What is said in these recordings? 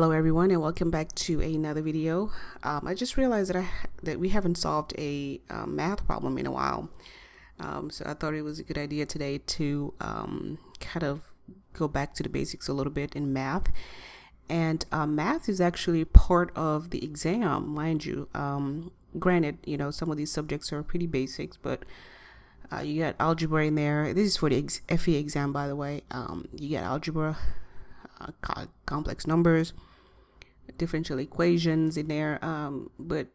Hello everyone and welcome back to another video. Um, I just realized that I that we haven't solved a um, math problem in a while. Um, so I thought it was a good idea today to um, kind of go back to the basics a little bit in math. And uh, math is actually part of the exam, mind you. Um, granted, you know, some of these subjects are pretty basics, but uh, you got algebra in there. This is for the ex FE exam, by the way. Um, you get algebra, uh, complex numbers, differential equations in there. Um, but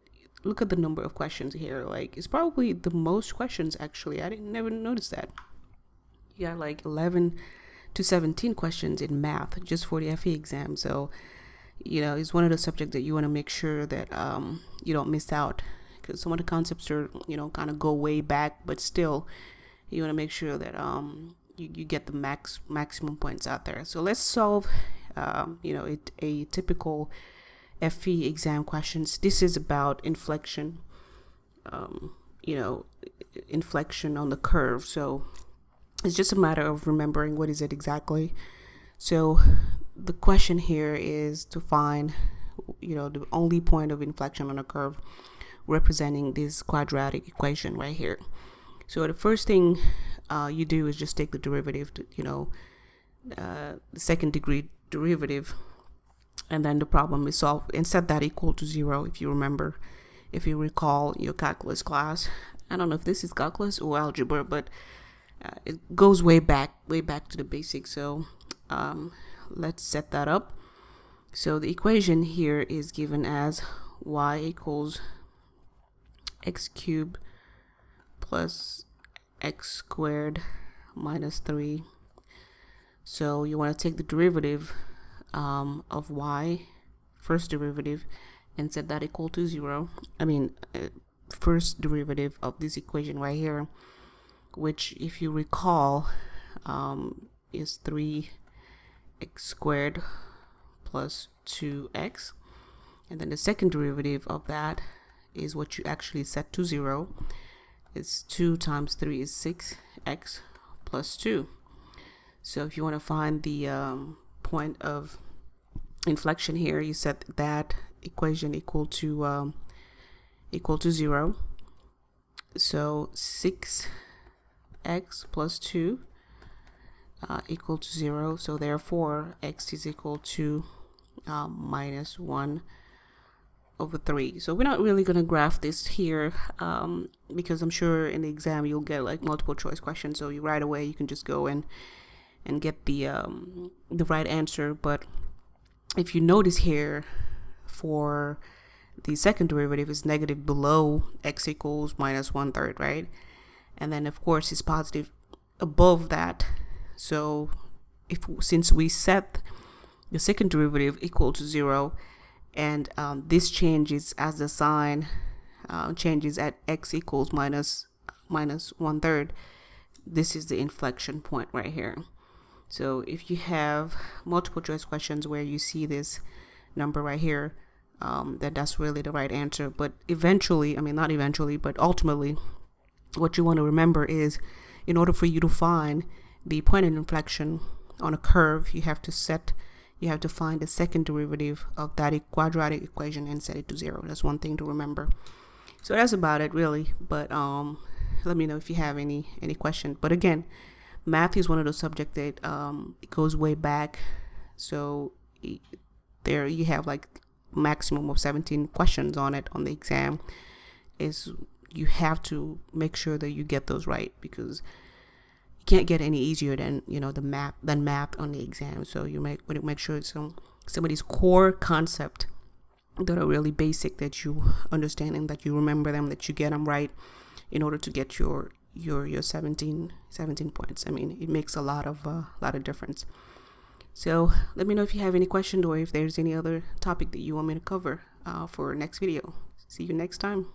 look at the number of questions here. Like it's probably the most questions actually. I didn't never notice that. You got like 11 to 17 questions in math just for the FE exam. So, you know, it's one of the subjects that you want to make sure that um, you don't miss out because some of the concepts are, you know, kind of go way back, but still, you want to make sure that um, you, you get the max maximum points out there. So let's solve, um, you know, it, a typical FE exam questions. This is about inflection, um, you know, inflection on the curve. So it's just a matter of remembering what is it exactly. So the question here is to find, you know, the only point of inflection on a curve representing this quadratic equation right here. So the first thing uh, you do is just take the derivative, to, you know, uh, the second degree derivative, and then the problem is solved and set that equal to zero if you remember, if you recall your calculus class. I don't know if this is calculus or algebra, but uh, it goes way back, way back to the basics. So um, let's set that up. So the equation here is given as y equals x cubed plus x squared minus 3. So you want to take the derivative um, of y, first derivative, and set that equal to 0. I mean, uh, first derivative of this equation right here, which if you recall um, is 3x squared plus 2x. And then the second derivative of that is what you actually set to 0 it's 2 times 3 is 6x plus 2. So if you want to find the um, point of inflection here, you set that equation equal to um, equal to 0. So 6x plus 2 uh, equal to 0. So therefore, x is equal to um, minus 1 over 3. So we're not really going to graph this here um, because I'm sure in the exam you'll get like multiple choice questions. So you right away you can just go and and get the um, the right answer. But if you notice here for the second derivative is negative below x equals minus one third, right? And then of course it's positive above that. So if since we set the second derivative equal to zero, and um, this changes as the sign uh, changes at x equals minus minus one third this is the inflection point right here so if you have multiple choice questions where you see this number right here um, that that's really the right answer but eventually I mean not eventually but ultimately what you want to remember is in order for you to find the point of inflection on a curve you have to set you have to find the second derivative of that quadratic equation and set it to zero. That's one thing to remember. So that's about it really. But um, let me know if you have any any question. But again, math is one of those subjects that um, it goes way back. So there you have like maximum of 17 questions on it on the exam. Is you have to make sure that you get those right because you can't get any easier than you know the math than math on the exam. So you make make sure some some these core concept that are really basic that you understand and that you remember them that you get them right in order to get your your your 17 17 points. I mean, it makes a lot of uh, lot of difference. So let me know if you have any questions or if there's any other topic that you want me to cover uh, for next video. See you next time.